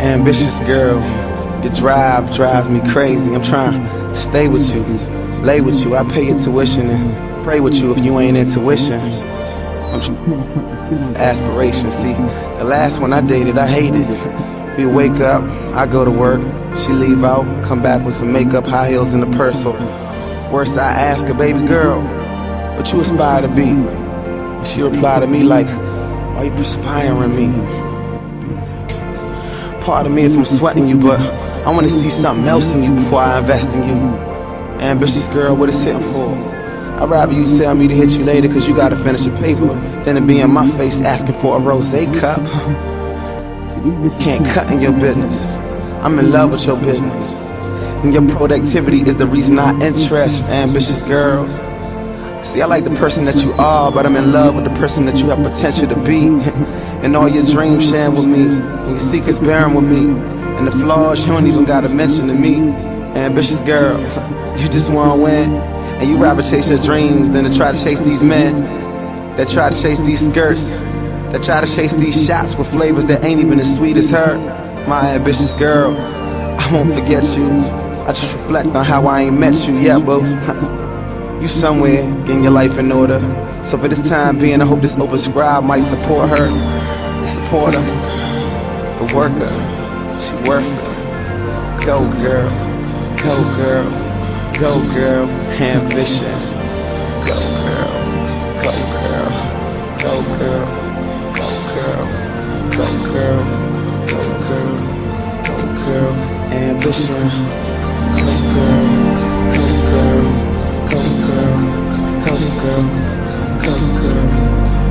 Ambitious girl, your drive drives me crazy. I'm trying to stay with you, lay with you. I pay your tuition and pray with you if you ain't intuition. I'm aspiration. See, the last one I dated, I hated. We wake up, I go to work, she leave out, come back with some makeup, high heels, and a purse. Worse, I ask a baby girl, what you aspire to be? And she replied to me like, why you perspiring me? Pardon me if I'm sweating you, but I wanna see something else in you before I invest in you. Ambitious girl, what it's hitting for? I'd rather you tell me to hit you later cause you gotta finish your paper than to be in my face asking for a rose cup. Can't cut in your business. I'm in love with your business. And your productivity is the reason I interest, ambitious girl. See, I like the person that you are, but I'm in love with the person that you have potential to be. and all your dreams sharing with me, and your secrets bearing with me, and the flaws you don't even gotta mention to me. Ambitious girl, you just wanna win, and you rather chase your dreams than to try to chase these men that try to chase these skirts that try to chase these shots with flavors that ain't even as sweet as her. My ambitious girl, I won't forget you. I just reflect on how I ain't met you yet, but you somewhere getting your life in order. So for this time being, I hope this open scribe might support her. Support her. The worker. She worth it. Go girl. Go girl. Go girl. Ambition. Go girl. Go girl. Go girl. Go girl, go girl, go girl, ambition.